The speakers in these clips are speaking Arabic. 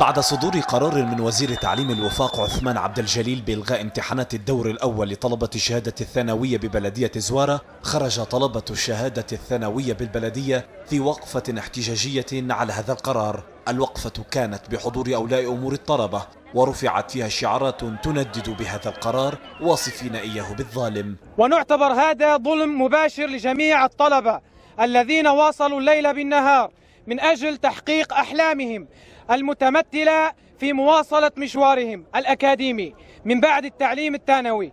بعد صدور قرار من وزير التعليم الوفاق عثمان عبد الجليل بإلغاء امتحانات الدور الأول لطلبة الشهادة الثانوية ببلدية زوارة خرج طلبة الشهادة الثانوية بالبلدية في وقفة احتجاجية على هذا القرار. الوقفة كانت بحضور أولاء أمور الطلبة ورفعت فيها شعارات تندد بهذا القرار واصفين إياه بالظالم. ونعتبر هذا ظلم مباشر لجميع الطلبة الذين واصلوا الليل بالنهار. من أجل تحقيق أحلامهم المتمثلة في مواصلة مشوارهم الأكاديمي من بعد التعليم الثانوي.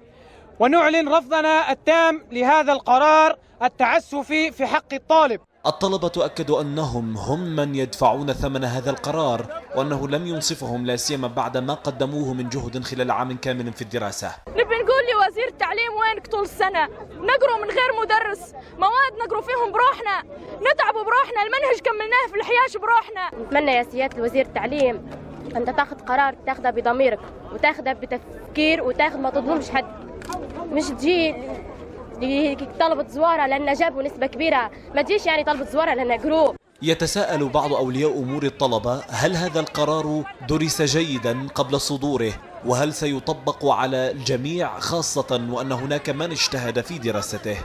ونعلن رفضنا التام لهذا القرار التعسفي في حق الطالب. الطلبة أكدوا أنهم هم من يدفعون ثمن هذا القرار وأنه لم ينصفهم لا سيما بعد ما قدموه من جهد خلال عام كامل في الدراسة. نبي نقول لوزير التعليم وينك طول السنة؟ نقروا من غير مدرس. مواد نقروا فيهم بروحنا. نتعب بروحنا. المنهج كملناه في الحياش بروحنا. نتمنى يا سيادة وزير التعليم أنت تاخذ قرار تاخذه بضميرك وتاخذه بتفكير وتاخذ ما تظلمش حد. مش تجي طلبة زوارة لأن جابوا نسبة كبيرة. ما تجيش يعني طلبة زوارة لأن قروا يتساءل بعض أولياء أمور الطلبة هل هذا القرار درس جيدا قبل صدوره؟ وهل سيطبق على الجميع خاصة وأن هناك من اجتهد في دراسته